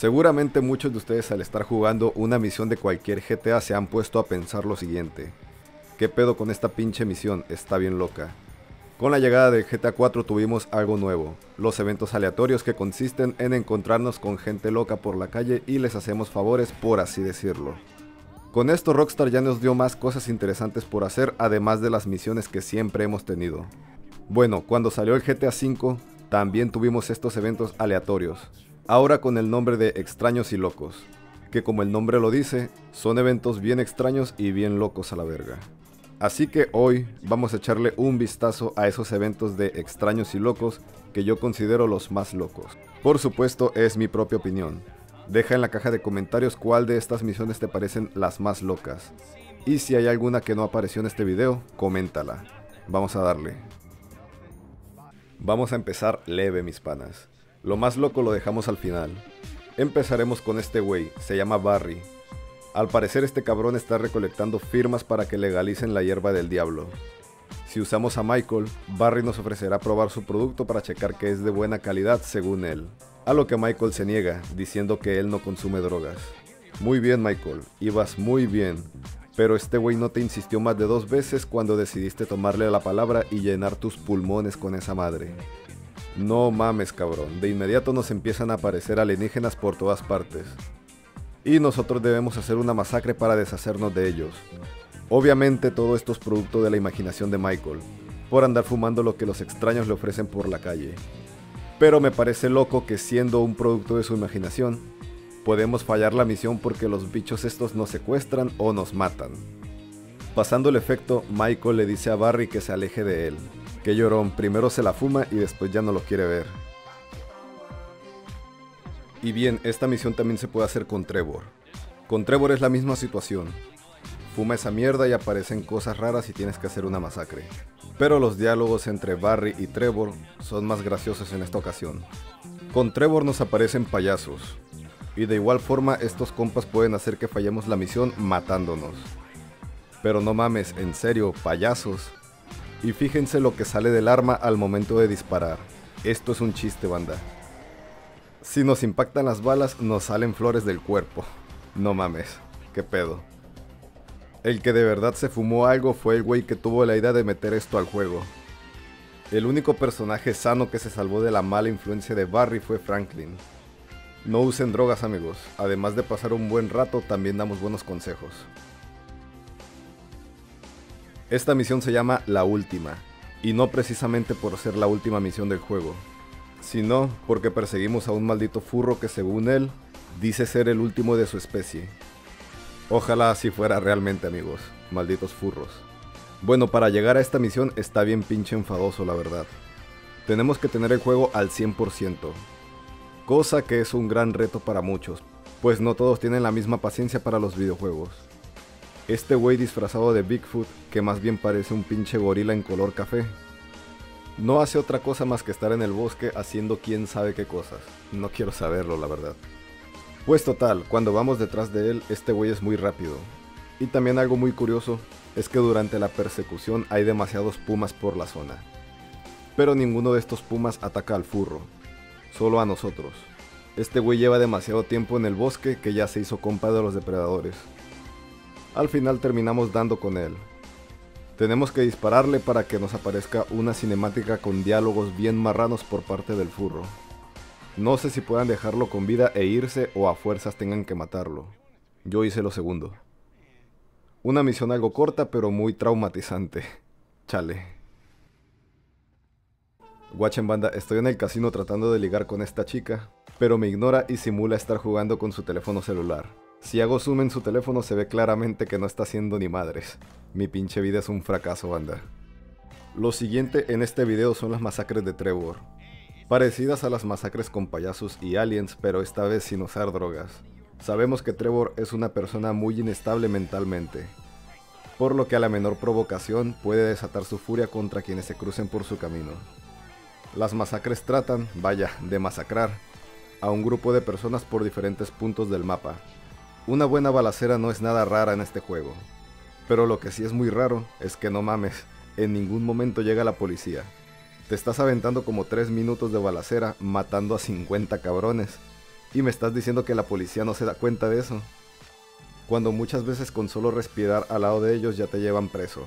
Seguramente muchos de ustedes al estar jugando una misión de cualquier GTA se han puesto a pensar lo siguiente. ¿Qué pedo con esta pinche misión? Está bien loca. Con la llegada de GTA 4 tuvimos algo nuevo, los eventos aleatorios que consisten en encontrarnos con gente loca por la calle y les hacemos favores por así decirlo. Con esto Rockstar ya nos dio más cosas interesantes por hacer además de las misiones que siempre hemos tenido. Bueno, cuando salió el GTA V también tuvimos estos eventos aleatorios, ahora con el nombre de Extraños y Locos, que como el nombre lo dice, son eventos bien extraños y bien locos a la verga. Así que hoy vamos a echarle un vistazo a esos eventos de extraños y locos que yo considero los más locos. Por supuesto es mi propia opinión. Deja en la caja de comentarios cuál de estas misiones te parecen las más locas. Y si hay alguna que no apareció en este video, coméntala. Vamos a darle. Vamos a empezar leve mis panas. Lo más loco lo dejamos al final. Empezaremos con este güey, se llama Barry, al parecer este cabrón está recolectando firmas para que legalicen la hierba del diablo. Si usamos a Michael, Barry nos ofrecerá probar su producto para checar que es de buena calidad según él. A lo que Michael se niega, diciendo que él no consume drogas. Muy bien Michael, ibas muy bien. Pero este güey no te insistió más de dos veces cuando decidiste tomarle la palabra y llenar tus pulmones con esa madre. No mames cabrón, de inmediato nos empiezan a aparecer alienígenas por todas partes y nosotros debemos hacer una masacre para deshacernos de ellos. Obviamente todo esto es producto de la imaginación de Michael, por andar fumando lo que los extraños le ofrecen por la calle. Pero me parece loco que siendo un producto de su imaginación, podemos fallar la misión porque los bichos estos nos secuestran o nos matan. Pasando el efecto, Michael le dice a Barry que se aleje de él, que llorón primero se la fuma y después ya no lo quiere ver. Y bien, esta misión también se puede hacer con Trevor. Con Trevor es la misma situación. Fuma esa mierda y aparecen cosas raras y tienes que hacer una masacre. Pero los diálogos entre Barry y Trevor son más graciosos en esta ocasión. Con Trevor nos aparecen payasos. Y de igual forma estos compas pueden hacer que fallemos la misión matándonos. Pero no mames, en serio, payasos. Y fíjense lo que sale del arma al momento de disparar. Esto es un chiste, banda. Si nos impactan las balas, nos salen flores del cuerpo. No mames, qué pedo. El que de verdad se fumó algo fue el güey que tuvo la idea de meter esto al juego. El único personaje sano que se salvó de la mala influencia de Barry fue Franklin. No usen drogas amigos, además de pasar un buen rato también damos buenos consejos. Esta misión se llama La Última, y no precisamente por ser la última misión del juego, sino porque perseguimos a un maldito furro que según él dice ser el último de su especie. Ojalá así fuera realmente amigos, malditos furros. Bueno, para llegar a esta misión está bien pinche enfadoso la verdad. Tenemos que tener el juego al 100%, cosa que es un gran reto para muchos, pues no todos tienen la misma paciencia para los videojuegos. Este güey disfrazado de Bigfoot, que más bien parece un pinche gorila en color café, no hace otra cosa más que estar en el bosque haciendo quién sabe qué cosas. No quiero saberlo, la verdad. Pues total, cuando vamos detrás de él, este güey es muy rápido. Y también algo muy curioso es que durante la persecución hay demasiados pumas por la zona. Pero ninguno de estos pumas ataca al furro, solo a nosotros. Este güey lleva demasiado tiempo en el bosque que ya se hizo compa de los depredadores. Al final terminamos dando con él, tenemos que dispararle para que nos aparezca una cinemática con diálogos bien marranos por parte del furro. No sé si puedan dejarlo con vida e irse o a fuerzas tengan que matarlo. Yo hice lo segundo. Una misión algo corta pero muy traumatizante. Chale. Watchen banda, estoy en el casino tratando de ligar con esta chica, pero me ignora y simula estar jugando con su teléfono celular. Si hago zoom en su teléfono se ve claramente que no está haciendo ni madres. Mi pinche vida es un fracaso, banda. Lo siguiente en este video son las masacres de Trevor. Parecidas a las masacres con payasos y aliens, pero esta vez sin usar drogas. Sabemos que Trevor es una persona muy inestable mentalmente, por lo que a la menor provocación puede desatar su furia contra quienes se crucen por su camino. Las masacres tratan, vaya, de masacrar a un grupo de personas por diferentes puntos del mapa, una buena balacera no es nada rara en este juego. Pero lo que sí es muy raro es que no mames, en ningún momento llega la policía. Te estás aventando como 3 minutos de balacera matando a 50 cabrones. Y me estás diciendo que la policía no se da cuenta de eso. Cuando muchas veces con solo respirar al lado de ellos ya te llevan preso.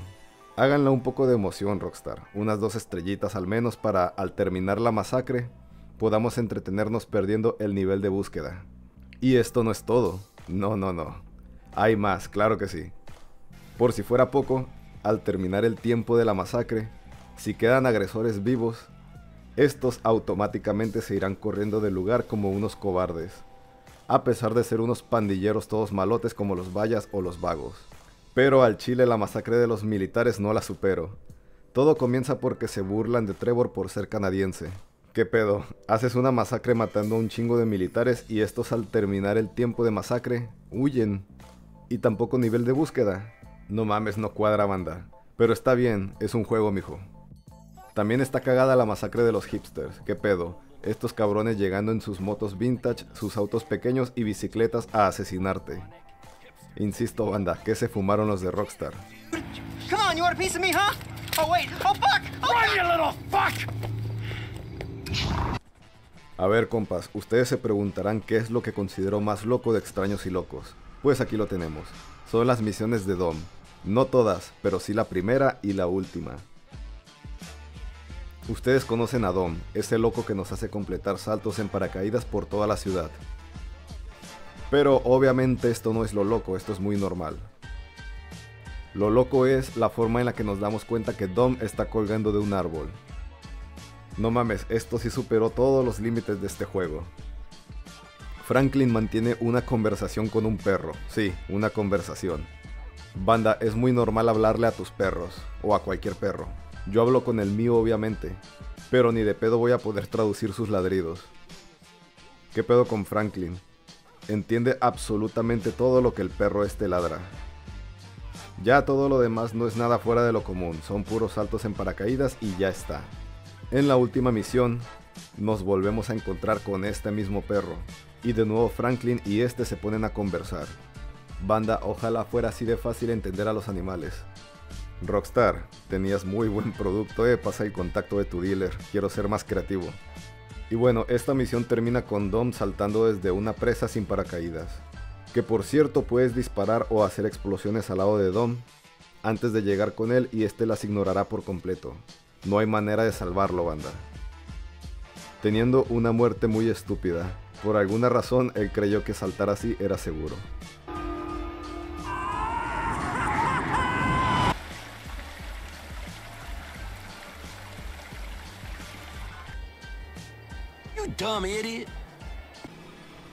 Háganla un poco de emoción, Rockstar. Unas dos estrellitas al menos para, al terminar la masacre, podamos entretenernos perdiendo el nivel de búsqueda. Y esto no es todo. No, no, no. Hay más, claro que sí. Por si fuera poco, al terminar el tiempo de la masacre, si quedan agresores vivos, estos automáticamente se irán corriendo del lugar como unos cobardes, a pesar de ser unos pandilleros todos malotes como los vallas o los vagos. Pero al Chile la masacre de los militares no la supero. Todo comienza porque se burlan de Trevor por ser canadiense. ¿Qué pedo? Haces una masacre matando a un chingo de militares y estos al terminar el tiempo de masacre huyen. Y tampoco nivel de búsqueda. No mames, no cuadra banda. Pero está bien, es un juego, mijo. También está cagada la masacre de los hipsters. ¿Qué pedo? Estos cabrones llegando en sus motos vintage, sus autos pequeños y bicicletas a asesinarte. Insisto, banda, ¿qué se fumaron los de Rockstar? A ver, compas, ustedes se preguntarán qué es lo que considero más loco de extraños y locos. Pues aquí lo tenemos. Son las misiones de Dom. No todas, pero sí la primera y la última. Ustedes conocen a Dom, ese loco que nos hace completar saltos en paracaídas por toda la ciudad. Pero obviamente esto no es lo loco, esto es muy normal. Lo loco es la forma en la que nos damos cuenta que Dom está colgando de un árbol. No mames, esto sí superó todos los límites de este juego. Franklin mantiene una conversación con un perro, sí, una conversación. Banda, es muy normal hablarle a tus perros, o a cualquier perro. Yo hablo con el mío obviamente, pero ni de pedo voy a poder traducir sus ladridos. ¿Qué pedo con Franklin? Entiende absolutamente todo lo que el perro este ladra. Ya todo lo demás no es nada fuera de lo común, son puros saltos en paracaídas y ya está. En la última misión, nos volvemos a encontrar con este mismo perro, y de nuevo Franklin y este se ponen a conversar. Banda, ojalá fuera así de fácil entender a los animales. Rockstar, tenías muy buen producto, eh, pasa el contacto de tu dealer, quiero ser más creativo. Y bueno, esta misión termina con Dom saltando desde una presa sin paracaídas. Que por cierto puedes disparar o hacer explosiones al lado de Dom antes de llegar con él y este las ignorará por completo. No hay manera de salvarlo, banda. Teniendo una muerte muy estúpida, por alguna razón él creyó que saltar así era seguro.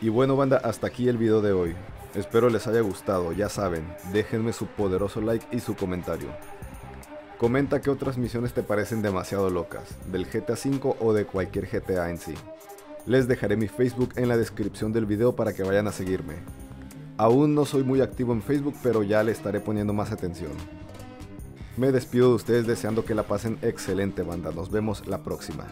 Y bueno banda, hasta aquí el video de hoy. Espero les haya gustado, ya saben, déjenme su poderoso like y su comentario. Comenta qué otras misiones te parecen demasiado locas, del GTA V o de cualquier GTA en sí. Les dejaré mi Facebook en la descripción del video para que vayan a seguirme. Aún no soy muy activo en Facebook, pero ya le estaré poniendo más atención. Me despido de ustedes deseando que la pasen excelente banda, nos vemos la próxima.